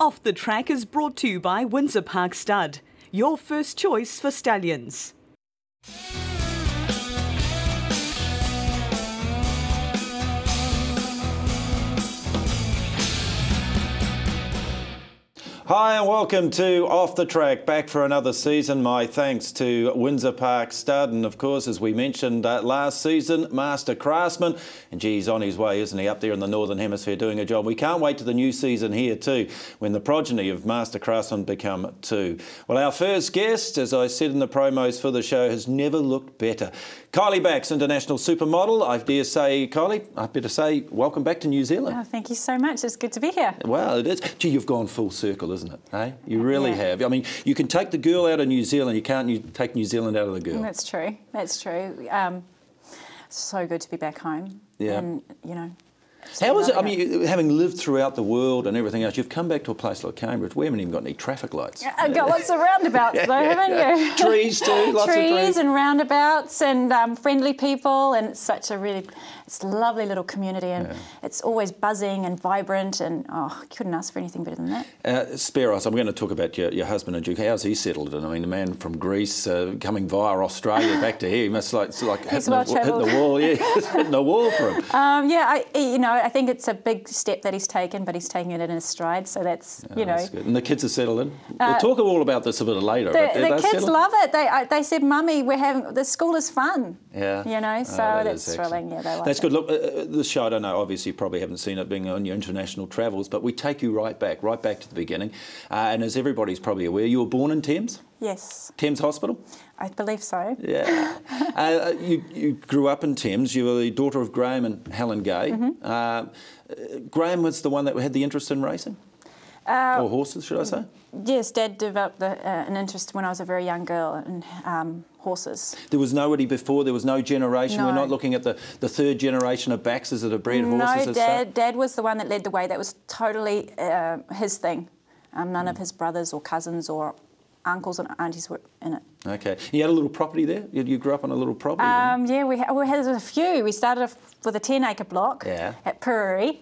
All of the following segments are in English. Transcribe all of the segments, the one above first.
Off the Track is brought to you by Windsor Park Stud, your first choice for stallions. Hi and welcome to Off the Track, back for another season. My thanks to Windsor Park Stud and of course as we mentioned uh, last season, Master Craftsman. And geez, on his way, isn't he, up there in the Northern Hemisphere doing a job. We can't wait to the new season here too, when the progeny of Master Craftsman become two. Well, our first guest, as I said in the promos for the show, has never looked better. Kylie Bax, international supermodel. I dare say, Kylie, I better say, welcome back to New Zealand. Oh, thank you so much. It's good to be here. Well, it is. Gee, you've gone full circle, isn't it? Hey, you really yeah. have. I mean, you can take the girl out of New Zealand. You can't take New Zealand out of the girl. That's true. That's true. Um, so good to be back home. Yeah. And you know, how is it? I mean, having lived throughout the world and everything else, you've come back to a place like Cambridge. We haven't even got any traffic lights. I've got lots of roundabouts, though, haven't you? trees too, lots trees of trees and roundabouts and um, friendly people, and it's such a really, it's a lovely little community, and yeah. it's always buzzing and vibrant, and oh, couldn't ask for anything better than that. Uh, spare us. I'm going to talk about your, your husband and Duke. How's he settled in? I mean, the man from Greece uh, coming via Australia back to here, he must like, like hitting, well the, hitting, the, wall. Yeah, hitting the wall for him. Um, yeah, I, you know, I think it's a big step that he's taken, but he's taking it in his stride. So that's you know. That's and the kids are settled in. Uh, we'll talk all about this a bit later. The, the kids love it. They they said, "Mummy, we're having the school is fun." Yeah. You know, so oh, that's thrilling. Yeah, they like That's it. good. Look, uh, uh, this show, I don't know. Obviously, you probably haven't seen it being on your international travels, but we take you right back, right back to the beginning. Uh, and as everybody's probably aware, you were born in Thames. Yes. Thames Hospital? I believe so. Yeah. uh, you, you, grew up in Thames. You were the daughter of Graham and Helen Gay. Mm -hmm. uh, Graham was the one that had the interest in racing? Uh, or horses, should I say? Yes, Dad developed the, uh, an interest when I was a very young girl in um, horses. There was nobody before. There was no generation. No. We're not looking at the, the third generation of Baxters that have bred no, horses. No, Dad. Dad was the one that led the way. That was totally uh, his thing. Um, none mm. of his brothers or cousins or uncles and aunties were in it. Okay. You had a little property there? You, grew up on a little property? Um, yeah, we, we had a few. We started with a 10 acre block yeah. at Puriri.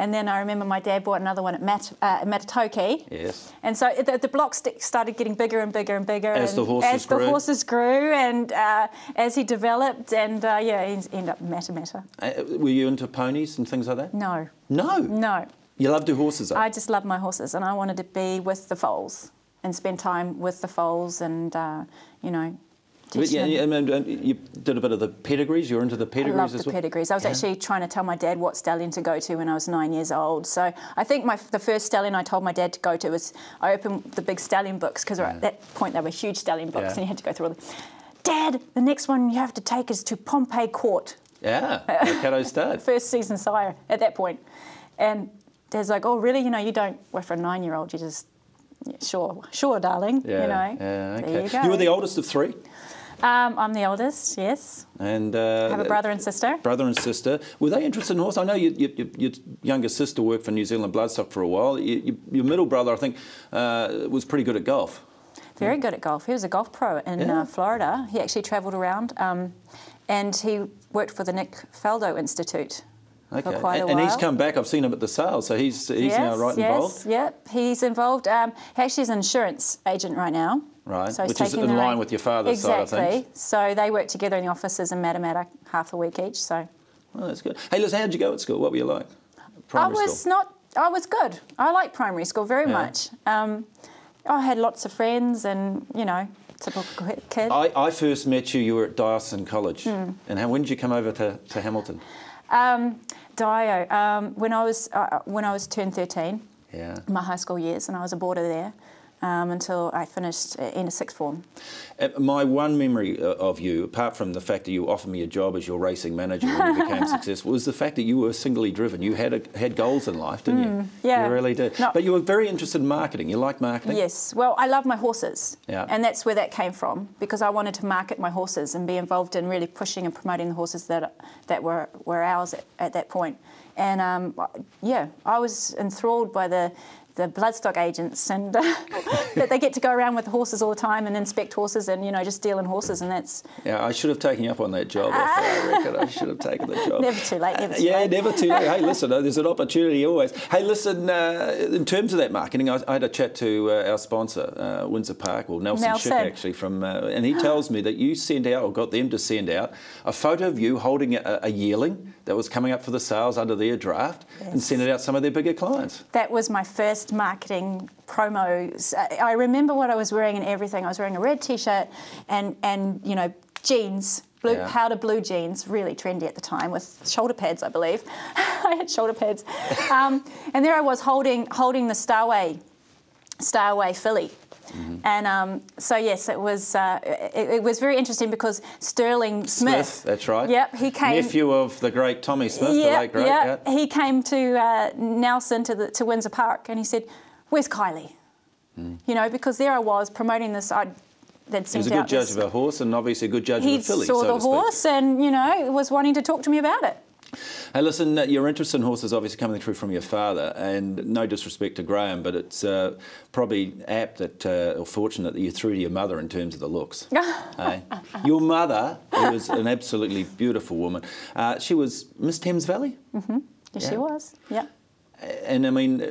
And then I remember my dad bought another one at Mat, uh, Matatoki. Yes. And so the, the block st started getting bigger and bigger and bigger. As and the horses as grew. the horses grew and uh, as he developed. And uh, yeah, he ended up Matamata. Uh, were you into ponies and things like that? No. No? No. You loved your horses, though? I just loved my horses and I wanted to be with the foals and spend time with the foals and, uh, you know, yeah, yeah, and you did a bit of the pedigrees. You're into the pedigrees I love as the well. pedigrees. I was yeah. actually trying to tell my dad what stallion to go to when I was nine years old. So I think my the first stallion I told my dad to go to was I opened the big stallion books because yeah. at that point they were huge stallion books, and you had to go through all them. Dad, the next one you have to take is to Pompey Court. Yeah, Caddo Stud. first season sire at that point, and Dad's like, "Oh, really? You know, you don't. Well, for a nine-year-old, you just." Yeah, sure, sure, darling. Yeah, you know. Yeah, okay. There you go. You were the oldest of three. Um, I'm the oldest, yes. And uh, I have a brother and sister. Brother and sister. Were they interested in horse? I know you, you, your younger sister worked for New Zealand Bloodstock for a while. You, your middle brother, I think, uh, was pretty good at golf. Very good at golf. He was a golf pro in yeah. uh, Florida. He actually travelled around, um, and he worked for the Nick Faldo Institute. Okay. For quite and, a while. and he's come back. I've seen him at the sale, so he's he's yes, now right yes, involved. Yep, he's involved. Um, he actually is an insurance agent right now. Right, so which is in line with your father's exactly. side of things. So they work together in the offices in Matamata half a week each. So. Well, that's good. Hey, Liz, how did you go at school? What were you like? Primary I was school? not. I was good. I liked primary school very Yeah. much. Um, I had lots of friends, and you know, typical kid. I, I first met you. You were at Diocesan College, Hmm. and how, when did you come over to, to Hamilton? Um, Dio, um, when I was uh, when I was turned 13, Yeah. my high school years, and I was a boarder there um, until I finished in a sixth form. Uh, My one memory uh, of you, apart from the fact that you offered me a job as your racing manager when you became successful, was the fact that you were singly driven. You had a, had goals in life, didn't you? Mm, yeah. You really did. No. But you were very interested in marketing. You liked marketing? Yes, well, I love my horses, Yeah. and that's where that came from because I wanted to market my horses and be involved in really pushing and promoting the horses that that were were ours at, at that point. And um, yeah, I was enthralled by the the bloodstock agents, and uh, that they get to go around with horses all the time and inspect horses, and you know just deal in horses, and that's Yeah, I should have taken you up on that job. I reckon I should have taken the job. never too late. Never too Yeah, late. never too late. Hey, listen, there's an opportunity always. Hey, listen, uh, in terms of that marketing, I, I had a chat to uh, our sponsor, uh, Windsor Park, or Nelson, Nelson. Schick, actually, from, uh, and he tells me that you sent out, or got them to send out, a photo of you holding a, a yearling that was coming up for the sales under their draft and Yes. send it out some of their bigger clients. That was my first marketing promo. I- I remember what I was wearing and everything. I was wearing a red t-shirt and and you know jeans, blue Yeah. powder blue jeans, really trendy at the time with shoulder pads, I believe. I had shoulder pads, um, and there I was holding holding the Starway, Starway filly. Mm-hmm. And um, so yes, it was uh, it, it was very interesting because Sterling Smith, Smith, that's right. Yep, he came. Nephew of the great Tommy Smith, the Yeah, late great. yeah. He came to uh, Nelson to, the, to Windsor Park and he said, "Where's Kylie?" You know, because there I was promoting this. I'd He was a good judge this. of a horse and obviously a good judge He of a filly. saw so the horse and you know was wanting to talk to me about it. Hey, listen, uh, your interest in horses obviously coming through from your father, and no disrespect to Graham, but it's uh, probably apt that, uh, or fortunate that you threw to your mother in terms of the looks. eh? Your mother, who was an absolutely beautiful woman, uh, she was Miss Thames Valley, Yes, Yeah. she was. Yep. and I mean, uh,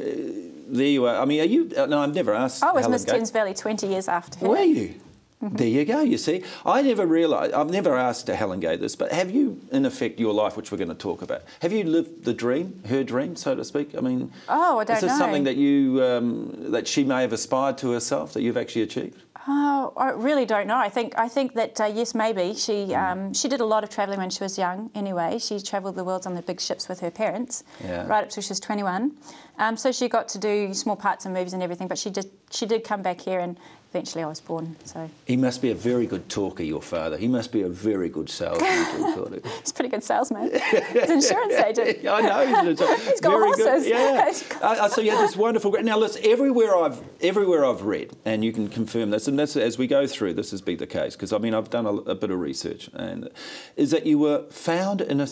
there you are. I mean, are you? Uh, no, I've never asked. I was Helen Miss Thames Valley 20 years after her. Were you? There you go. You see, I never realised. I've never asked Helen Gay this, but have you, in effect, your life, which we're going to talk about, have you lived the dream, her dream, so to speak? I mean, Oh, I don't is this know. something that you um, that she may have aspired to herself that you've actually achieved? Oh, I really don't know. I think I think that uh, yes, maybe she um, she did a lot of travelling when she was young. Anyway, she travelled the world on the big ships with her parents, Yeah. right up till she was 21. Um, so she got to do small parts in movies and everything. But she did she did come back here, and eventually I was born. So He must be a very good talker, your father. He must be a very good salesman. to talk to. he's a pretty good salesman. he's an insurance agent. I know. He's, a- He's got very good. horses. Yeah. He's Uh, uh, so yeah, this wonderful. Now, listen. Everywhere I've everywhere I've read, and you can confirm this, and this as we go through, this has been the case because I mean I've done a, a bit of research, and is that you were found in a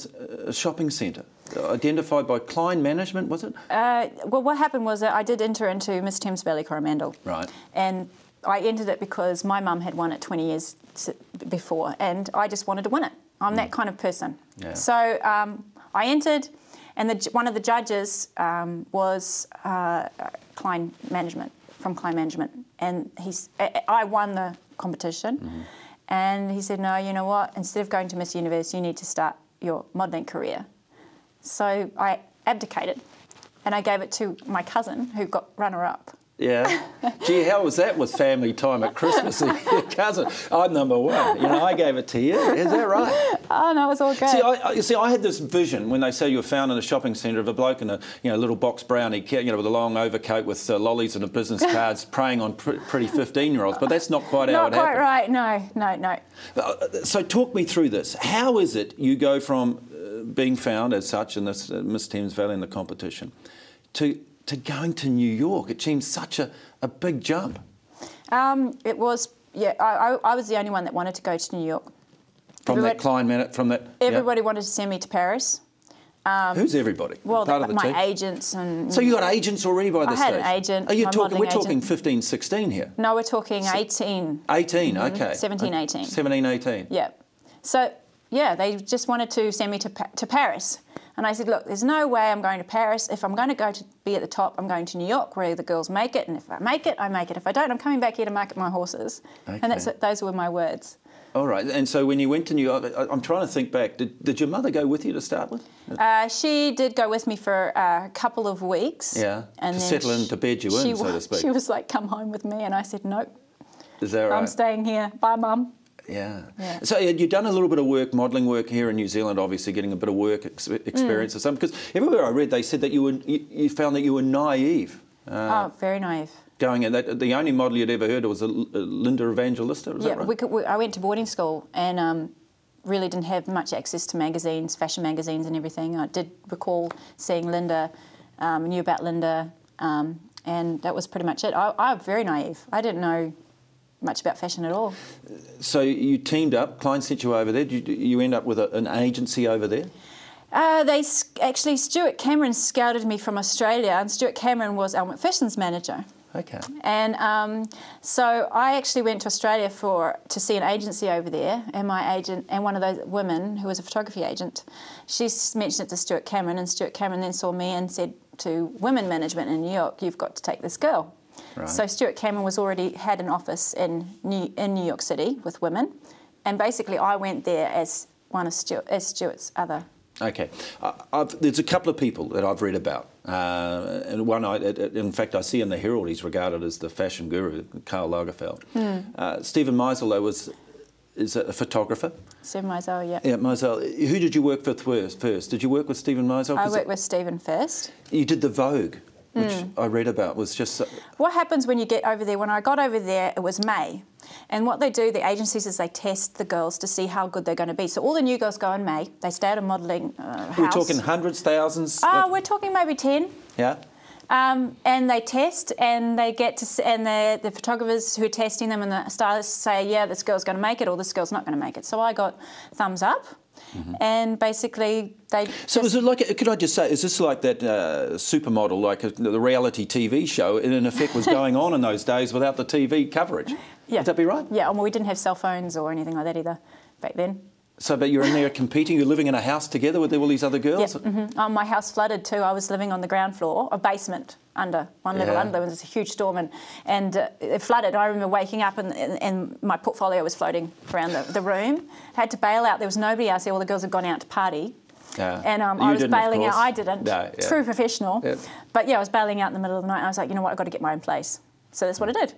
shopping centre, identified by Klein Management, was it? Uh, well, what happened was that I did enter into Miss Thames Valley Coromandel. Right. And I entered it because my mum had won it 20 years before, and I just wanted to win it. I'm that kind of person. Yeah. So um, I entered, and the, one of the judges um, was uh, Klein Management, from Klein Management. And he's, I I won the competition. And he said, No, you know what? Instead of going to Miss Universe, you need to start your modelling career. So I abdicated and I gave it to my cousin who got runner up. Yeah. Gee, how was that with family time at Christmas? Your cousin, I'm number one. You know, I gave it to you. Is that right? Oh, no, it was all good. See, I, you see, I had this vision when they say you were found in a shopping centre of a bloke in a you know little box brownie, you know, with a long overcoat with uh, lollies and a business cards, preying on pr- pretty fifteen-year-olds. But that's not quite how Not it quite happened. right. No, no, no. Uh, So talk me through this. How is it you go from being found as such in this uh, Miss Thames Valley in the competition to to going to New York? It seems such a, a big jump. Um, it was, yeah, I, I, I was the only one that wanted to go to New York. From that Everybody- Klein Manor, from that. yeah. Everybody wanted to send me to Paris. Who's everybody? Well, the, the my team? agents and. So you got agents already by I this had stage? an agent, Are you talking? We're modelling talking agent. 15, 16 here. no, we're talking 18. 18, okay. 17, 18. 17, 18. Yeah. So, yeah, they just wanted to send me to, to Paris. And I said, look, there's no way I'm going to Paris. If I'm going to go to be at the top, I'm going to New York where the girls make it. And if I make it, I make it. If I don't, I'm coming back here to market my horses. And that's Okay. those were my words. All right. And so when you went to New York, I'm trying to think back. Did, did your mother go with you to start with? Uh, she did go with me for a couple of weeks. Yeah, to then settle in, she- to bed you in, so to speak. She was like, come home with me. And I said, nope, Is that right? I'm staying here. Bye, mum. Yeah. Yeah. So had you done a little bit of work, modelling work here in New Zealand, obviously getting a bit of work ex- Mm. experience or something? Because everywhere I read, they said that you were you, you found that you were naive. Uh, oh, very naive. Going in, that the only model you'd ever heard of was a, a Linda Evangelista. Was Yeah, that right? we could, we, I went to boarding school and um, really didn't have much access to magazines, fashion magazines, and everything. I did recall seeing Linda, um, knew about Linda, um, and that was pretty much it. I, I'm very naive. I didn't know much about fashion at all. So you teamed up. Klein sent you over there. Did you, you end up with a, an agency over there? Uh, they actually Stuart Cameron scouted me from Australia, and Stuart Cameron was Elle Macpherson's manager. Okay. And um, so I actually went to Australia for to see an agency over there, and my agent and one of those women who was a photography agent, she mentioned it to Stuart Cameron, and Stuart Cameron then saw me and said to women management in New York, "You've got to take this girl." Right. So Stuart Cameron was already had an office in New, in New York City with women, and basically I went there as one of Stuart, as Stuart's other Okay. I, I've, there's a couple of people that I've read about. Uh, and one, I, in fact, I see in the Herald he's regarded as the fashion guru, Karl Lagerfeld. Uh, Steven Meisel, though, was is a photographer. Steven Meisel, yeah. Yeah, Meisel. Who did you work with first? first? Did you work with Steven Meisel? I worked with Steven first. You did the Vogue, which I read about. Was just so- What happens when you get over there? When I got over there, it was May. And what they do, the agencies, is they test the girls to see how good they're going to be. So all the new girls go in May. They stay at a modelling uh, house. we're talking hundreds, thousands. Oh, we're talking maybe 10. yeah. Um, and they test and they get to, and the, the photographers who are testing them and the stylists say, yeah, this girl's going to make it or this girl's not going to make it. So I got thumbs up. And basically, they. Mm-hmm. So is it like? Could I just say, is this like that uh, supermodel, like a, the reality TV show, in effect was going on in those days without the TV coverage? Yeah. Would that be right? Yeah, well, we didn't have cell phones or anything like that either back then. So, but you're in there competing. You're living in a house together with all these other Yeah. girls. hmm Oh, my house flooded too. I was living on the ground floor, a basement under, one level Yeah. under. There was a huge storm and, and uh, it flooded. I remember waking up and, and, and my portfolio was floating around the, the room. I had to bail out. There was nobody else there. All the girls had gone out to party. Yeah. And um, I was bailing out. I didn't. No, yeah. True professional. Yeah. But yeah, I was bailing out in the middle of the night. I was like, you know what? I've got to get my own place. So that's what I did.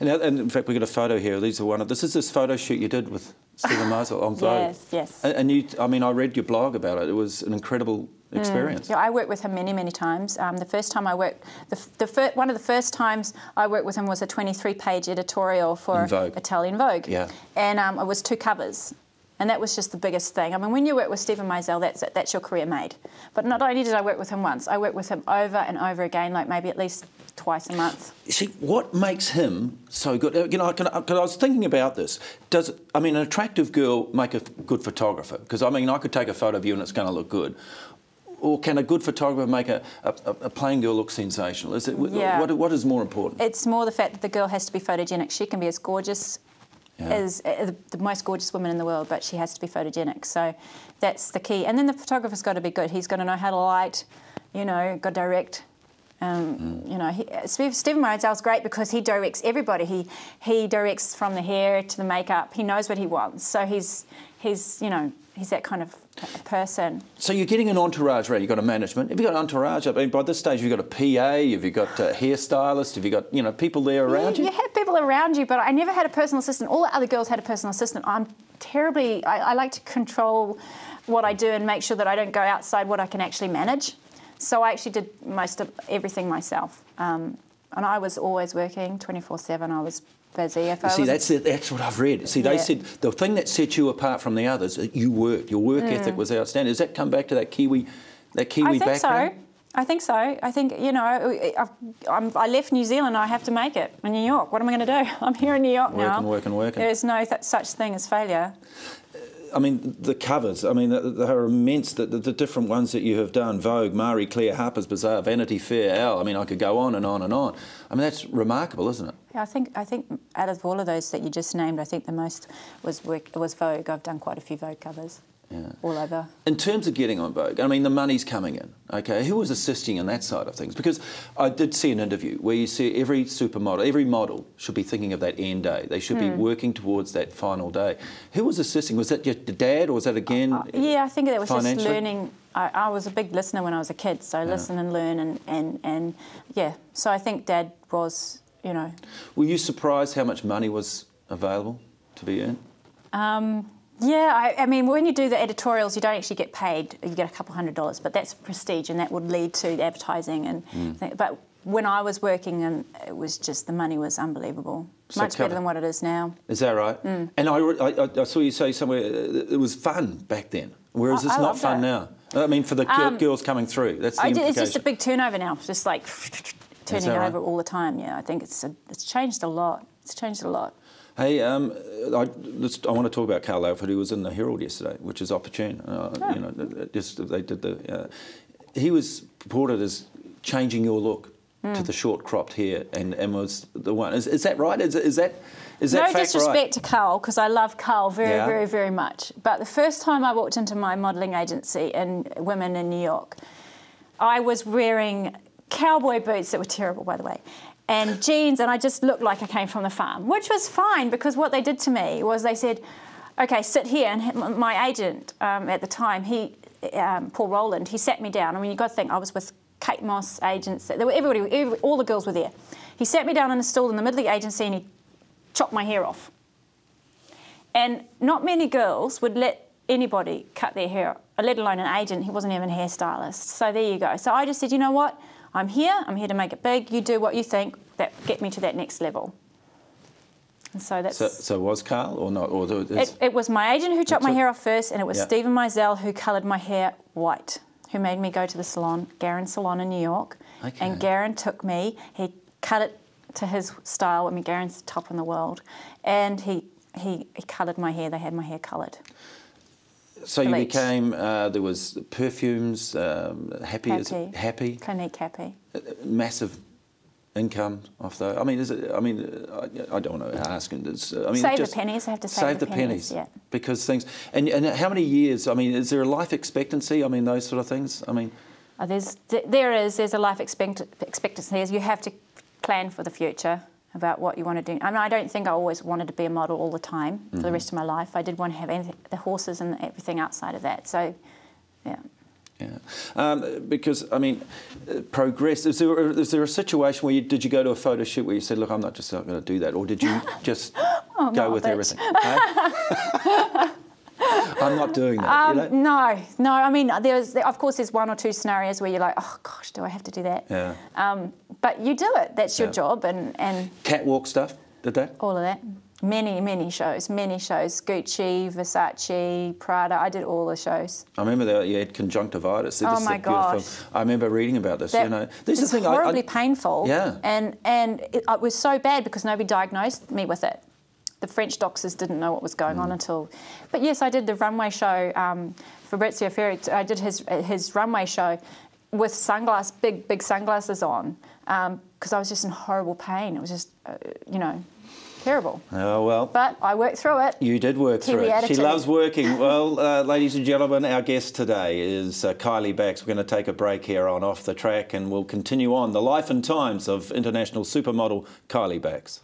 And, and in fact, we got a photo here. These are one of. This is this photo shoot you did with Steven Meisel on Vogue. Yes, yes. And, and you, I mean, I read your blog about it. It was an incredible experience. Yeah, I worked with him many, many times. Um, the first time I worked, the, the fir- one of the first times I worked with him was a 23-page editorial for Vogue. Italian Vogue. Yeah. And um, it was two covers. And that was just the biggest thing. I mean, when you work with Steven Meisel, that's it, that's your career made. But not only did I work with him once, I worked with him over and over again, like maybe at least twice a month. See, what makes him so good? Uh, You know, because I was thinking about this. Does I mean an attractive girl make a good photographer? Because I mean, I could take a photo of you and it's going to look good. Or can a good photographer make a, a, a plain girl look sensational? Is it Yeah. what, what is more important? It's more the fact that the girl has to be photogenic. She can be as gorgeous Yeah. as uh, the, the most gorgeous woman in the world, but she has to be photogenic. So that's the key. And then the photographer's got to be good. He's got to know how to light, you know, got to direct. Um, You know, he, Steve- Steven Meisel's great because he directs everybody. He he directs from the hair to the makeup. He knows what he wants. So he's he's you know he's that kind of person. So you're getting an entourage, right? You've got a management. Have you got an entourage? I mean, by this stage, you've got a PA. Have you got a hairstylist? Have you got you know people there around you, you? you have people around you, but I never had a personal assistant. All the other girls had a personal assistant. I'm terribly. I, I like to control what I do and make sure that I don't go outside what I can actually manage. So I actually did most of everything myself, um, and I was always working 24/7. I was busy. If I See, that's that's what I've read. See, they Yeah. said the thing that set you apart from the others, that you worked. Your work ethic was outstanding. Does that come back to that Kiwi, that Kiwi Mm. I think background? so. I think so. I think you know. I've, I'm, I left New Zealand. I have to make it in New York. What am I going to do? I'm here in New York now. Working, working, working. There is no th- such thing as failure. I mean, the covers. I mean, they are immense. The, the, the different ones that you have done: Vogue, Marie Claire, Harper's Bazaar, Vanity Fair, Elle. I mean, I could go on and on and on. I mean, that's remarkable, isn't it? Yeah, I think I think out of all of those that you just named, I think the most was was Vogue. I've done quite a few Vogue covers, Yeah. all over. In terms of getting on Vogue, I mean, the money's coming in. Okay, who was assisting in that side of things? Because I did see an interview where you see every supermodel, every model should be thinking of that end day. They should be working towards that final day. Who was assisting? Was that your dad, or was that again? Uh, Yeah, I think that was just learning. I, I was a big listener when I was a kid, so listen and learn, and, and, and yeah. So I think Dad was, you know, Were you surprised how much money was available to be earned? Um, yeah, I, I mean, when you do the editorials, you don't actually get paid. You get a couple hundred dollars, but that's prestige, and that would lead to advertising. And thi- but when I was working, and it was just the money was unbelievable, So much better than what it is now. Is that right? Mm. And I, I, I saw you say somewhere uh, it was fun back then, whereas it's I not fun it. now. I mean, for the Um, girls coming through, that's the I did, it's just a big turnover now, just like turning right? over all the time. Yeah, I think it's a, it's changed a lot. It's changed a lot. Hey, um, I, I, want to talk about Carl Alford, who was in the Herald yesterday, which is opportune. Uh, oh. You know, just they did the. Uh, he was purported as changing your look mm. to the short cropped hair, and, and was the one. Is, is that right? Is, is that is that no disrespect right? to Carl because I love Carl very, yeah. very, very much. But the first time I walked into my modelling agency in Women in New York, I was wearing cowboy boots that were terrible, by the way, and jeans, and I just looked like I came from the farm, which was fine because what they did to me was they said, "Okay, sit here." And my agent um, at the time, he um, Paul Rowland, he sat me down. I mean, you've got to think I was with Kate Moss agents. There were everybody, every, all the girls were there. He sat me down on a stool in the middle of the agency and he chopped my hair off. And not many girls would let anybody cut their hair, let alone an agent. He wasn't even a hairstylist. So there you go. So I just said, you know what? I'm here. I'm here to make it big. You do what you think that get me to that next level. And so that's. So, so was Carl or not? Or it, it, was my agent who chopped my hair off first, and it was yeah. Steven Meisel who coloured my hair white, who made me go to the salon, Garren Salon in New York. Okay. And Garren took me. He cut it to his style. I mean, Garren's top in the world, and he he, he coloured my hair. They had my hair coloured. So you became uh, there was perfumes, um, happy, happy, happy, Clinique happy, uh, massive income off the. I mean, is it? I mean, I, I don't want to ask. It's, I mean, save just, the pennies. I have to save, save the, the pennies, pennies. Yeah. Because things and and how many years? I mean, is there a life expectancy? I mean, those sort of things. I mean, oh, there's there is there's a life expect, expectancy. You have to plan for the future about what you want to do. I mean, I don't think I always wanted to be a model all the time for mm-hmm. the rest of my life. I did want to have anything, the horses and everything outside of that. So, yeah. Yeah, um, because I mean, progress. Is there, is there a situation where you did you go to a photo shoot where you said, "Look, I'm not just not going to do that," or did you just oh, go with everything? I'm not doing that. Um, you know? No, no. I mean, there's of course there's one or two scenarios where you're like, oh gosh, do I have to do that? Yeah. Um, but you do it. That's your yeah. job, and and catwalk stuff. Did that? All of that. Many, many shows, many shows. Gucci, Versace, Prada. I did all the shows. I remember that you had conjunctivitis. oh my gosh! I remember reading about this. That, you know, this is horribly I, I, painful. Yeah. And and it, it, was so bad because nobody diagnosed me with it. The French doctors didn't know what was going mm. on until. But yes, I did the runway show. Um, Fabrizio Ferri. I did his his runway show with sunglasses, big big sunglasses on, because um, I was just in horrible pain. It was just, uh, you know, terrible. Oh, well. But I worked through it. You did work through it. Attitude. She loves working. well, uh, ladies and gentlemen, our guest today is uh, Kylie Bax. We're going to take a break here on Off the Track and we'll continue on the life and times of international supermodel Kylie Bax.